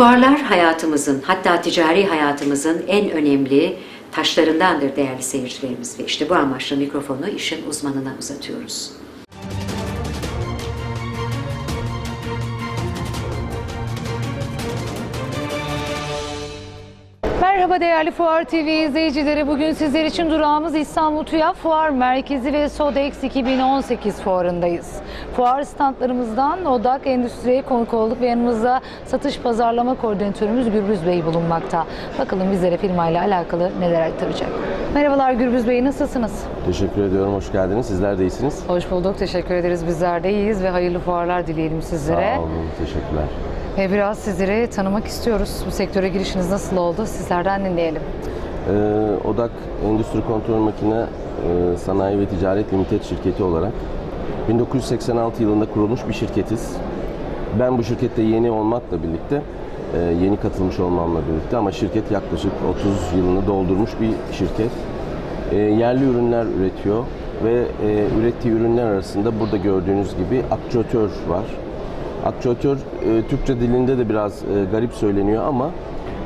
Fuarlar hayatımızın hatta ticari hayatımızın en önemli taşlarındandır değerli seyircilerimiz ve işte bu amaçla mikrofonu işin uzmanına uzatıyoruz. Merhaba değerli Fuar TV izleyicileri. Bugün sizler için durağımız İstanbul TÜYAP Fuar Merkezi ve Sodex 2018 fuarındayız. Fuar standlarımızdan Odak Endüstri'ye konuk olduk ve yanımızda satış pazarlama koordinatörümüz Gürbüz Bey bulunmakta. Bakalım bizlere firmayla alakalı neler aktaracak. Merhabalar Gürbüz Bey nasılsınız? Teşekkür ediyorum, hoş geldiniz. Sizler de iyisiniz. Hoş bulduk, teşekkür ederiz. Bizler de iyiyiz ve hayırlı fuarlar dileyelim sizlere. Sağ olun, teşekkürler. Ve biraz sizleri tanımak istiyoruz. Bu sektöre girişiniz nasıl oldu? Sizlerden dinleyelim. Ee, Odak Endüstri Kontrol Makine e, Sanayi ve Ticaret Limited şirketi olarak 1986 yılında kurulmuş bir şirketiz. Ben bu şirkette yeni olmakla birlikte, yeni katılmış olmamla birlikte ama şirket yaklaşık 30 yılını doldurmuş bir şirket. E, yerli ürünler üretiyor ve e, ürettiği ürünler arasında burada gördüğünüz gibi akçatör var. Akçatör e, Türkçe dilinde de biraz e, garip söyleniyor ama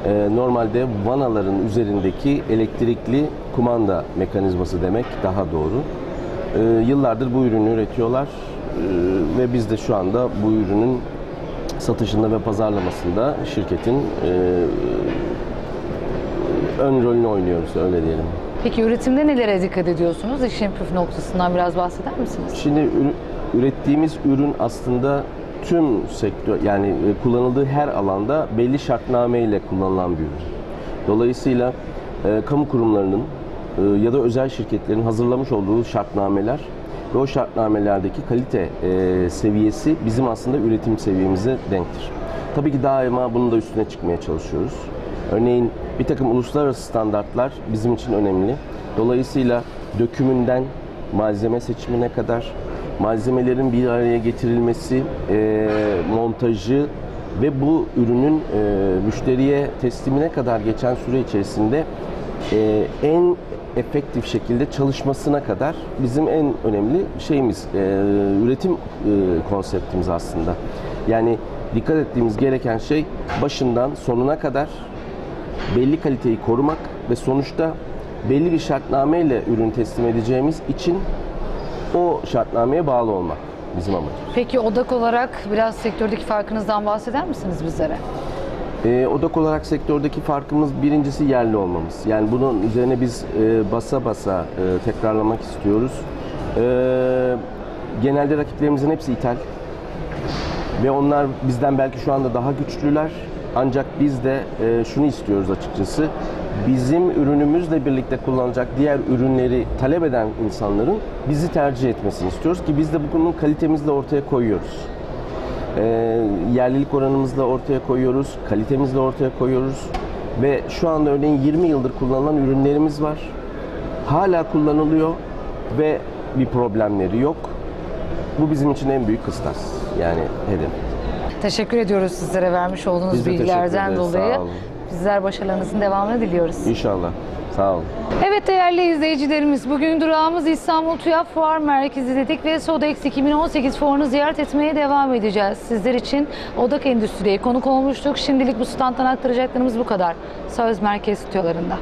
e, normalde vanaların üzerindeki elektrikli kumanda mekanizması demek daha doğru. E, yıllardır bu ürünü üretiyorlar e, ve biz de şu anda bu ürünün satışında ve pazarlamasında şirketin e, ön rolünü oynuyoruz öyle diyelim. Peki üretimde nelere dikkat ediyorsunuz? İşin püf noktasından biraz bahseder misiniz? Şimdi ürettiğimiz ürün aslında tüm sektör yani e, kullanıldığı her alanda belli şartname ile kullanılan bir ürün. Dolayısıyla e, kamu kurumlarının ya da özel şirketlerin hazırlamış olduğu şartnameler ve o şartnamelerdeki kalite e, seviyesi bizim aslında üretim seviyemize denktir. Tabii ki daima bunun da üstüne çıkmaya çalışıyoruz. Örneğin bir takım uluslararası standartlar bizim için önemli. Dolayısıyla dökümünden malzeme seçimine kadar, malzemelerin bir araya getirilmesi, e, montajı ve bu ürünün e, müşteriye teslimine kadar geçen süre içerisinde e, en efektif şekilde çalışmasına kadar bizim en önemli şeyimiz, e, üretim e, konseptimiz aslında. Yani dikkat ettiğimiz gereken şey başından sonuna kadar belli kaliteyi korumak ve sonuçta belli bir şartnameyle ürün teslim edeceğimiz için o şartnameye bağlı olmak bizim amacımız. Peki odak olarak biraz sektördeki farkınızdan bahseder misiniz bizlere? Ee, odak olarak sektördeki farkımız birincisi yerli olmamız. Yani bunun üzerine biz e, basa basa e, tekrarlamak istiyoruz. Ee, genelde rakiplerimizin hepsi ithal ve onlar bizden belki şu anda daha güçlüler. Ancak biz de e, şunu istiyoruz açıkçası. Bizim ürünümüzle birlikte kullanacak diğer ürünleri talep eden insanların bizi tercih etmesini istiyoruz ki biz de bunun kalitemizle ortaya koyuyoruz. E, yerlilik oranımızla ortaya koyuyoruz, kalitemizle ortaya koyuyoruz ve şu anda örneğin 20 yıldır kullanılan ürünlerimiz var. Hala kullanılıyor ve bir problemleri yok. Bu bizim için en büyük kıstas. Yani hedef. Teşekkür ediyoruz sizlere vermiş olduğunuz Biz de teşekkür bilgilerden ederiz, dolayı. olun. Bizler başarılarınızın devamını diliyoruz. İnşallah. Sağ olun. Evet değerli izleyicilerimiz bugün durağımız İstanbul TÜYAP Fuar Merkezi dedik ve Sodex 2018 fuarını ziyaret etmeye devam edeceğiz. Sizler için Odak Endüstri'ye konuk olmuştuk. Şimdilik bu standtan aktaracaklarımız bu kadar. Söz Merkez stüdyolarında.